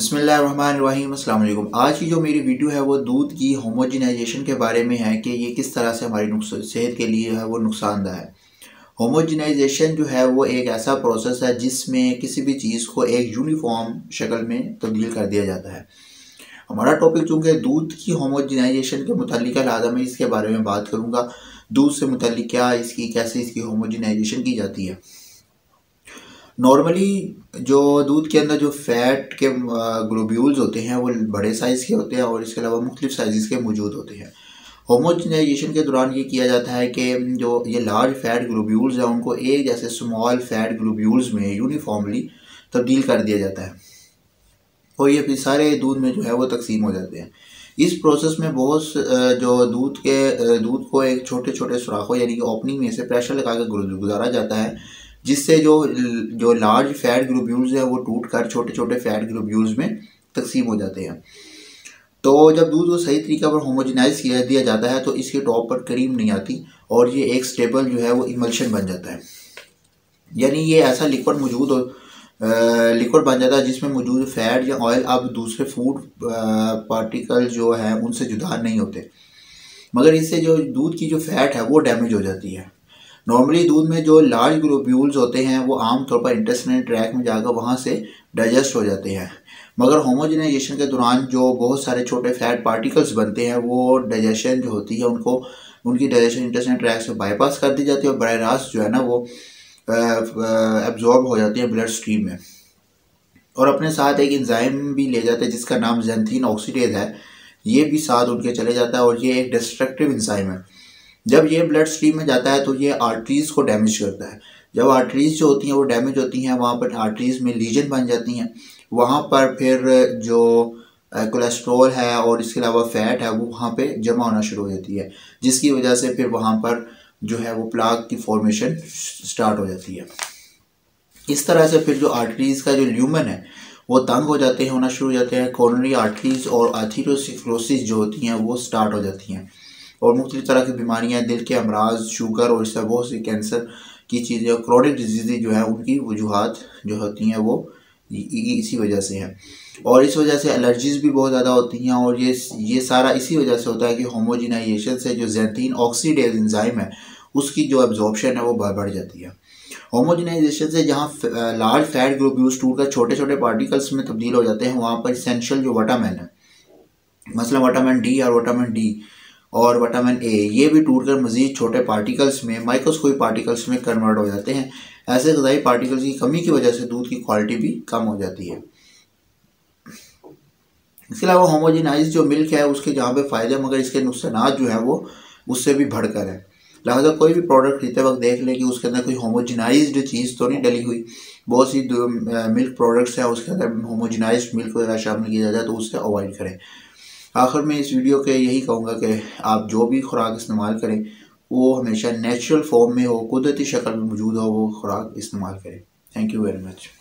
بسم اللہ الرحمن الرحیم، السلام علیکم۔ آج کی جو میری ویڈیو ہے وہ دودھ کی ہوموجنائزیشن کے بارے میں ہے کہ یہ کس طرح سے ہماری صحت کے لیے ہے، وہ نقصان دہ ہے۔ ہوموجنائزیشن جو ہے وہ ایک ایسا پروسیس ہے جس میں کسی بھی چیز کو ایک یونیفارم شکل میں تبدیل کر دیا جاتا ہے۔ ہمارا ٹاپک چونکہ دودھ کی ہوموجنائزیشن کے متعلق لہٰذا میں اس کے بارے میں بات کروں گا۔ دودھ سے متعلق کیا، اس کی کیسے اس کی ہوموجنائزیشن کی جاتی ہے۔ نارملی جو دودھ کے اندر جو فیٹ کے گلوبیولز ہوتے ہیں، وہ بڑے سائز کے ہوتے ہیں اور اس کے علاوہ مختلف سائزز کے موجود ہوتے ہیں۔ ہوموجنائزیشن کے دوران یہ کیا جاتا ہے کہ جو یہ لارج فیٹ گلوبیولز ہیں، ان کو ایک جیسے سمال فیٹ گلوبیولز میں یونیفارملی تبدیل کر دیا جاتا ہے۔ اور یہ پھر سارے دودھ میں جو ہے وہ تقسیم ہو جاتے ہیں۔ اس پروسیس میں بہت جو دودھ کے دودھ کو ایک چھوٹے چھوٹے سوراخوں یعنی کہ اوپننگ میں سے پریشر لگا کے گزارا جاتا ہے۔ جس سے جو جو لارج فیٹ گروبیولز ہیں وہ ٹوٹ کر چھوٹے چھوٹے فیٹ گروبیولز میں تقسیم ہو جاتے ہیں۔ تو جب دودھ کو صحیح طریقہ پر ہوموجنائز کیا دیا جاتا ہے تو اس کے ٹاپ پر کریم نہیں آتی اور یہ ایک سٹیبل جو ہے وہ ایملشن بن جاتا ہے۔ یعنی یہ ایسا لیکوڈ موجود ہو لیکوڈ بن جاتا ہے جس میں موجود فیٹ یا آئل اب دوسرے فوڈ پارٹیکل جو ہیں ان سے جدا نہیں ہوتے۔ مگر اس سے جو دودھ کی جو فیٹ ہے وہ ڈیمیج ہو جاتی ہے۔ نارملی دودھ میں جو لارج گلوبیولز ہوتے ہیں، وہ عام طور پر انٹرسٹنل ٹریک میں جا کر وہاں سے ڈائجسٹ ہو جاتے ہیں۔ مگر ہوموجنائزیشن کے دوران جو بہت سارے چھوٹے فیٹ پارٹیکلز بنتے ہیں، وہ ڈائجیشن جو ہوتی ہے، ان کو، ان کی ڈائجیشن انٹرسٹنل ٹریک سے بائی پاس کر دی جاتی ہے اور براہ راست جو ہے نا وہ ایبزورب ہو جاتی ہیں بلڈ سٹریم میں۔ اور اپنے ساتھ ایک انزائم بھی لے جاتے ہیں، جس کا نام زینتھین آکسیڈیز ہے۔ یہ بھی ساتھ ان کے چلے جاتا ہے اور یہ ایک ڈسٹرکٹیو انزائم ہے۔ جب یہ بلڈ سٹریم میں جاتا ہے تو یہ آرٹریز کو ڈیمیج کرتا ہے۔ جب آرٹریز جو ہوتی ہیں وہ ڈیمیج ہوتی ہیں، وہاں پر آرٹریز میں لیجن بن جاتی ہیں۔ وہاں پر پھر جو کولیسٹرول ہے اور اس کے علاوہ فیٹ ہے، وہ وہاں پہ جمع ہونا شروع ہو جاتی ہے۔ جس کی وجہ سے پھر وہاں پر جو ہے وہ پلاک کی فارمیشن سٹارٹ ہو جاتی ہے۔ اس طرح سے پھر جو آرٹریز کا جو لیومن ہے، وہ تنگ ہو جاتے ہیں، ہونا شروع ہو جاتے ہیں۔ کورنری آرٹریز اور آتھیروسکلوسس جو ہوتی ہیں، وہ سٹارٹ ہو جاتی ہیں۔ اور مختلف طرح کی بیماریاں، دل کے امراض، شوگر اور اس طرح بہت سی کینسر کی چیزیں اور کرونک ڈیزیزیں جو ہیں، ان کی وجوہات جو ہوتی ہیں، وہ اسی وجہ سے ہیں۔ اور اس وجہ سے الرجیز بھی بہت زیادہ ہوتی ہیں اور یہ یہ سارا اسی وجہ سے ہوتا ہے کہ ہوموجینائزیشن سے جو زینتین آکسیڈیز انزائم ہے، اس کی جو ابزاربشن ہے، وہ بڑھ جاتی ہے۔ ہوموجینائزیشن سے جہاں لارج فیٹ گروپ یوز ٹور کر چھوٹے چھوٹے پارٹیکلس میں تبدیل ہو جاتے ہیں، وہاں پر اسینشل جو وٹامن ہے، مثلا وٹامن ڈی اور وٹامن ڈی اور وٹامن اے یہ بھی ٹوٹ کر مزید چھوٹے پارٹیکلز میں مائکروسکوپی پارٹیکلز میں کنورٹ ہو جاتے ہیں۔ ایسے غذائی پارٹیکلز کی کمی کی وجہ سے دودھ کی کوالٹی بھی کم ہو جاتی ہے۔ اس کے علاوہ ہوموجینائز جو ملک ہے، اس کے جہاں پہ فائدے مگر اس کے نقصانات جو ہیں وہ اس سے بھی بڑھ کر ہیں۔ لہٰذا کوئی بھی پروڈکٹ خریدتے وقت دیکھ لیں کہ اس کے اندر کوئی ہوموجینائزڈ چیز تو نہیں ڈلی ہوئی۔ بہت سی ملک پروڈکٹس ہیں، اس کے اندر ہوموجینائزڈ ملک وغیرہ شامل کیا جاتا ہے تو اس سے اوائڈ کریں۔ آخر میں اس ویڈیو کے یہی کہوں گا کہ آپ جو بھی خوراک استعمال کریں، وہ ہمیشہ نیچرل فارم میں ہو، قدرتی شکل میں موجود ہو، وہ خوراک استعمال کریں۔ Thank you very much